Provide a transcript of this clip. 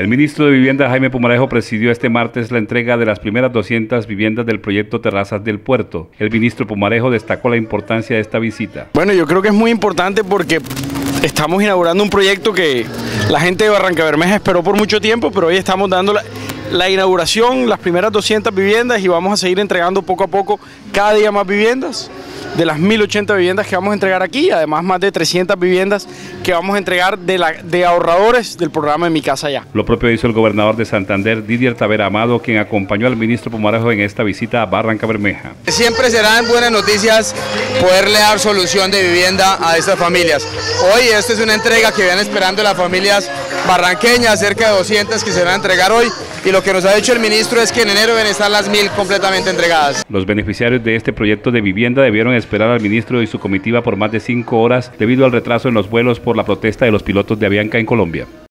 El ministro de Vivienda Jaime Pumarejo presidió este martes la entrega de las primeras 200 viviendas del proyecto Terrazas del Puerto. El ministro Pumarejo destacó la importancia de esta visita. Bueno, yo creo que es muy importante porque estamos inaugurando un proyecto que la gente de Barranca Bermeja esperó por mucho tiempo, pero hoy estamos dando la, la inauguración, las primeras 200 viviendas y vamos a seguir entregando poco a poco cada día más viviendas de las 1080 viviendas que vamos a entregar aquí, además más de 300 viviendas que vamos a entregar de, la, de ahorradores del programa de Mi Casa Ya. Lo propio hizo el gobernador de Santander, Didier Tavera Amado, quien acompañó al ministro Pumarejo en esta visita a Barranca Bermeja. Siempre serán buenas noticias poderle dar solución de vivienda a estas familias. Hoy esta es una entrega que vienen esperando las familias barranqueñas, cerca de 200 que se van a entregar hoy y lo que nos ha dicho el ministro es que en enero deben estar las mil completamente entregadas. Los beneficiarios de este proyecto de vivienda debieron esperar al ministro y su comitiva por más de cinco horas debido al retraso en los vuelos por la protesta de los pilotos de Avianca en Colombia.